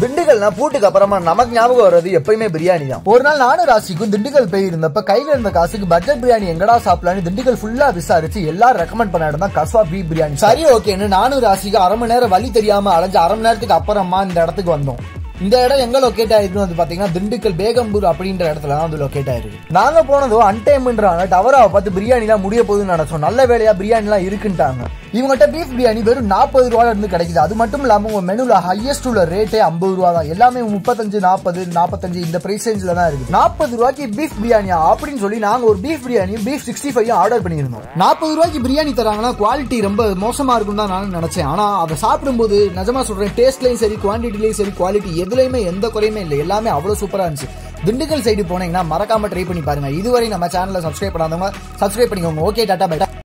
திண்டுக்கல்னா பூட்டுக்கு அப்புறமா நமக்கு ஞாபகம் வர்றது எப்பயுமே பிரியாணி தான். ஒரு நாள் நானும் ராசிக்கும் திண்டுக்கல் போயிருந்தப்ப கையில இருந்த காசுக்கு பட்ஜெட் பிரியாணி எங்கடா சாப்பிடலாம்னு திண்டுக்கல் ஃபுல்லா விசாரிச்சு எல்லாரும் ரெக்கமெண்ட் பண்ண இடம் தான் கஸ்வா பீ பிரியாணி. சரி ஓகேன்னு நானும் ராசிக்கு அரை மணி நேரம் வழி தெரியாம அலைஞ்சு அரை மணி நேரத்துக்கு அப்புறமா இந்த இடத்துக்கு வந்தோம். இந்த இடம் எங்க லொக்கேட் ஆயிருக்கு வந்து பாத்தீங்கன்னா திண்டுக்கல் பேகம்பூர் அப்படின்ற இடத்துல தான் வந்து லொக்கேட் ஆயிருக்கு. நாங்க போனதோ அன்டைம்ன்றாங்க டவராவை பார்த்து பிரியாணி எல்லாம் முடிய போகுதுன்னு நினைச்சோம். நல்ல வேலையா பிரியாணி எல்லாம் இருக்குன்ட்டாங்க. இவங்ககிட்ட பீஃப் பிரியாணி வெறும் நாற்பது ரூபாயில இருந்து கிடைக்குது. அது மட்டும் இல்லாம உங்க மெனுல ஹையஸ்ட் உள்ள ரேட்டே ஐம்பது ரூபா தான். எல்லாமே முப்பத்தஞ்சு நாற்பது நாற்பத்தஞ்சு இந்த பிரைஸ் ரேஞ்சில தான் இருக்கு. நாற்பது ரூபாய்க்கு பீஃப் பிரியாணியா அப்படின்னு சொல்லி நாங்க ஒரு பீஃப் பிரியாணியும் பீஃப் சிக்ஸ்டி ஃபைவ் ஆர்டர் பண்ணியிருந்தோம். நாற்பது ரூபாய்க்கு பிரியாணி தராங்கன்னா குவாலிட்டி ரொம்ப மோசமா இருக்கும் தான் நான் நினைச்சேன். ஆனா அதை சாப்பிடும்போது நிஜமா சொல்றேன் டேஸ்ட்லயும் சரி குவான்டிட்டிலையும் சரி குவாலிட்டி எதுலையுமே எந்த குறையுமே இல்லை. எல்லாமே அவ்வளவு சூப்பரா இருந்துச்சு. திண்டுக்கல் சைடு போனீங்கன்னா மறக்காம ட்ரை பண்ணி பாருங்க. இதுவரை நம்ம சேனலை சப்ஸ்கிரைப் பண்ணாதவங்க சப்ஸ்கிரைப் பண்ணிக்கோங்க. Okay tata bye